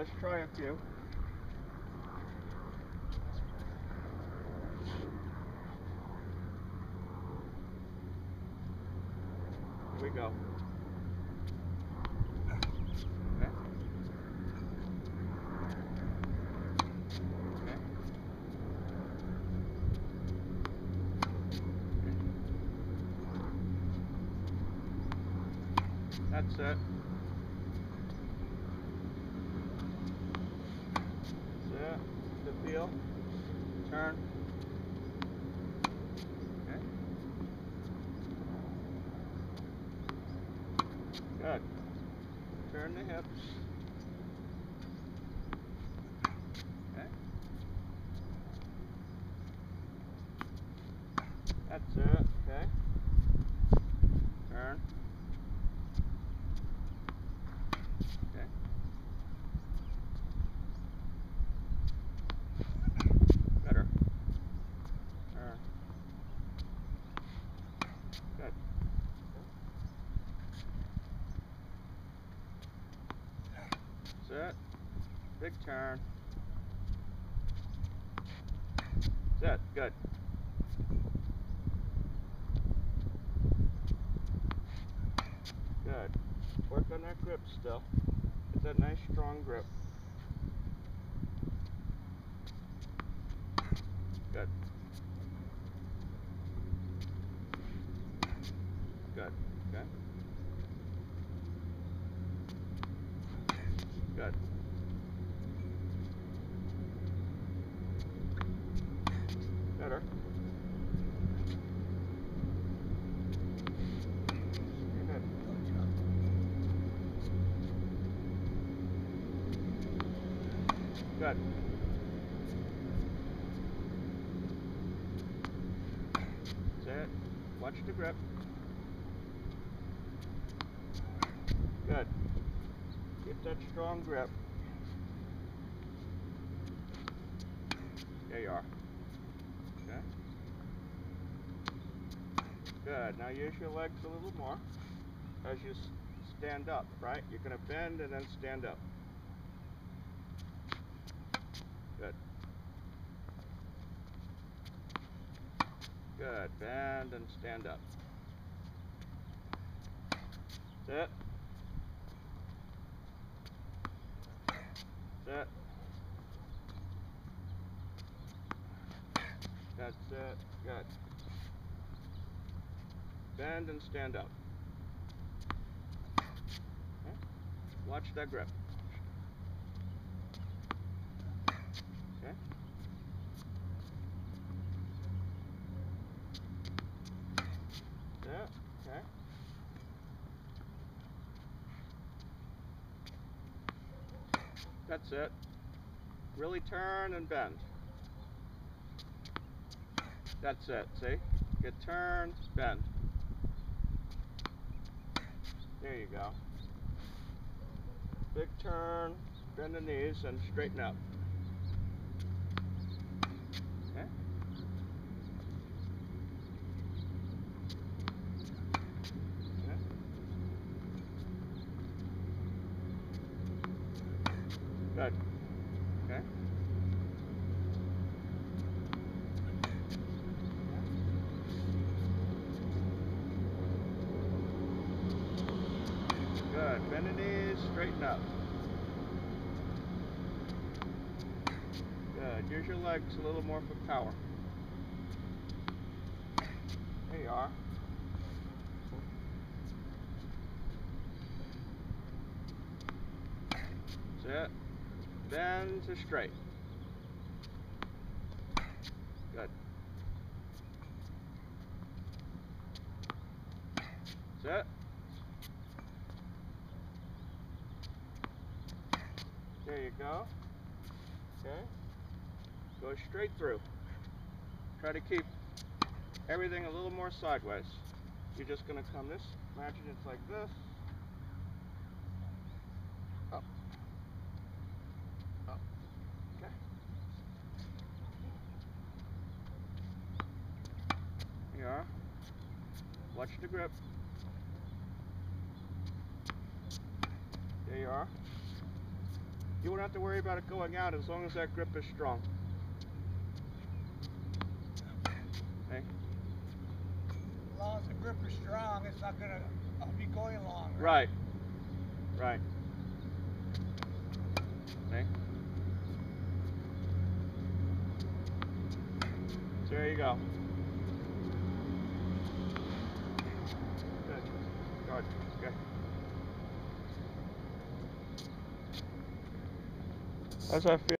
Let's try a few. Here we go. That's it. That's it. The feel. Turn. Okay. Good. Turn the hips. Okay. That's it. Okay. Turn. Okay. Better. Turn. Good. It. Big turn. It. Good. Good. Work on that grip still. Get that nice strong grip. Good. Okay. Good. Better. Good. It. Watch the grip. Good. Get that strong grip. There you are. Okay. Good. Now use your legs a little more as you stand up, right? You're going to bend and then stand up. Good. Good. Bend and stand up. That's it. That's it. That's it. Bend and stand up. Okay. Watch that grip. Okay. Yeah. Okay. That's it. Really turn and bend. That's it. See? Get turned, bend. There you go. Big turn, bend the knees, and straighten up. Okay? Okay. Good. Okay. Good. Bend the knees, straighten up. Good. Use your legs a little more for power. There you are. That's it. Bend to straight. Good. It. There you go. Okay. Go straight through. Try to keep everything a little more sideways. You're just going to come this, imagine it's like this. Up. Okay. Here you are. Watch the grip. There you are. You won't have to worry about it going out as long as that grip is strong. Okay? As long as the grip is strong, it's not gonna, be going long. Right. Right. Okay? So there you go. Good. How's that feel?